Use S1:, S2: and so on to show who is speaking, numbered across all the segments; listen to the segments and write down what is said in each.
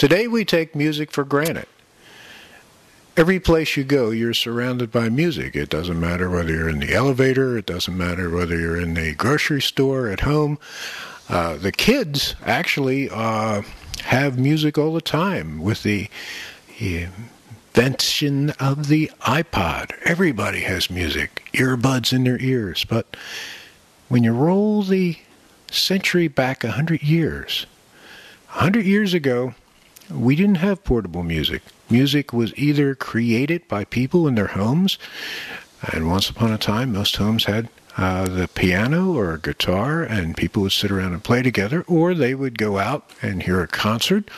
S1: Today we take music for granted. Every place you go, you're surrounded by music. It doesn't matter whether you're in the elevator, it doesn't matter whether you're in the grocery store, at home. Uh, the kids actually uh, have music all the time with the invention of the iPod. Everybody has music, earbuds in their ears. But when you roll the century back a hundred years, a hundred years ago, we didn't have portable music. Music was either created by people in their homes, and once upon a time, most homes had uh, the piano or a guitar, and people would sit around and play together, or they would go out and hear a concert,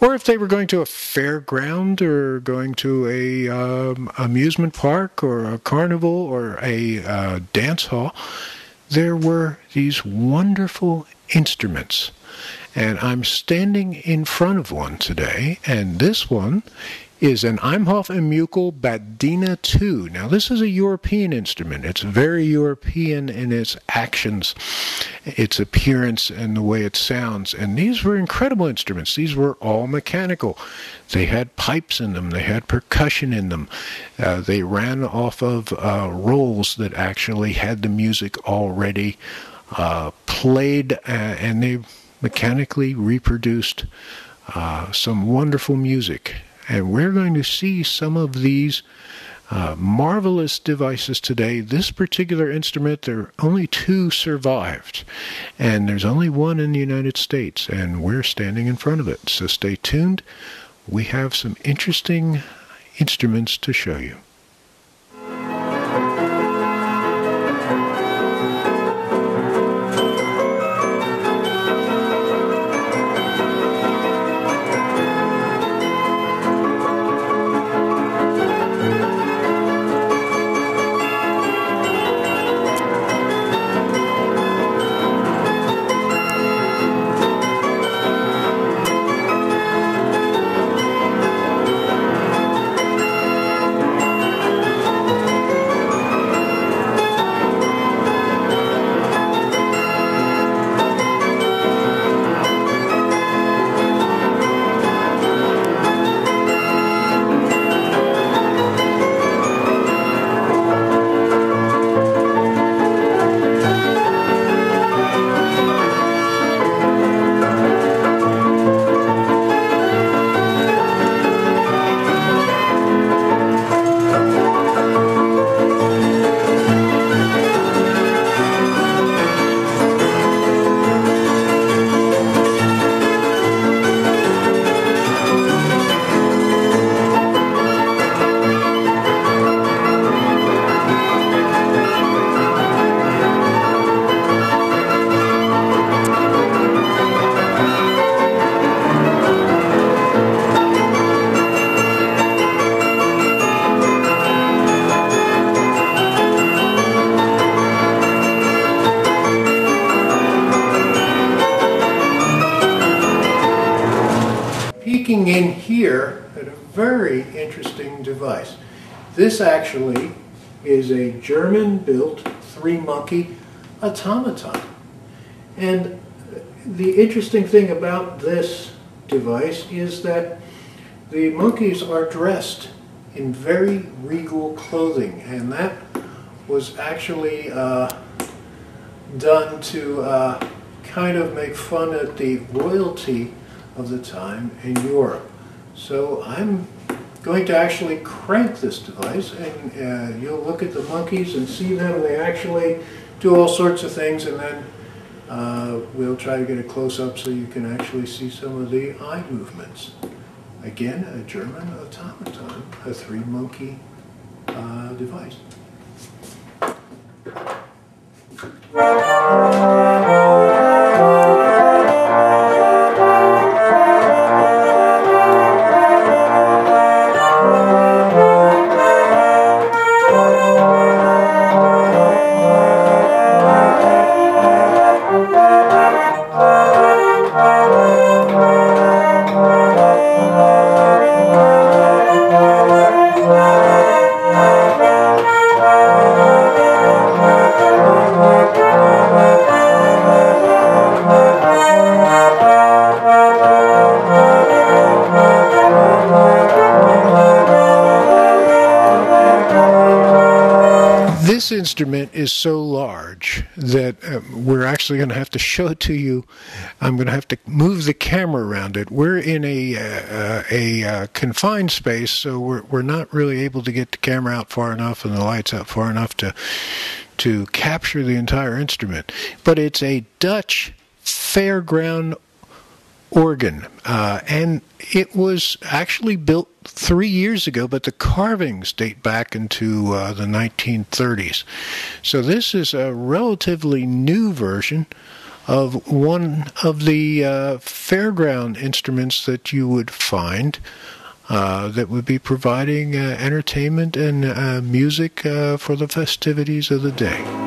S1: or if they were going to a fairground or going to a um, amusement park or a carnival or a uh, dance hall, there were these wonderful instruments and I'm standing in front of one today, and this one is an Imhof and Mukle Badenia 2. Now, this is a European instrument. It's very European in its actions, its appearance, and the way it sounds. And these were incredible instruments. These were all mechanical. They had pipes in them, they had percussion in them. Uh, they ran off of uh, rolls that actually had the music already uh, played, uh, and they mechanically reproduced uh, some wonderful music. And we're going to see some of these uh, marvelous devices today. This particular instrument, there are only two survived, and there's only one in the United States, and we're standing in front of it. So stay tuned. We have some interesting instruments to show you. In here at a very interesting device. This actually is a German-built three-monkey automaton. And the interesting thing about this device is that the monkeys are dressed in very regal clothing, and that was actually uh, done to uh, kind of make fun at the royalty of the time in Europe. So I'm going to actually crank this device and uh, you'll look at the monkeys and see them. They actually do all sorts of things and then uh, we'll try to get a close-up so you can actually see some of the eye movements. Again, a German automaton, a three-monkey uh, device. This instrument is so large that uh, we're actually going to have to show it to you. I'm going to have to move the camera around it. We're in a uh, a uh, confined space, so we're we're not really able to get the camera out far enough and the lights out far enough to to capture the entire instrument. But it's a Dutch fairground organ, uh, and it was actually built three years ago, but the carvings date back into uh, the 1930s. So this is a relatively new version of one of the uh, fairground instruments that you would find. Uh, that would be providing uh, entertainment and uh, music uh, for the festivities of the day.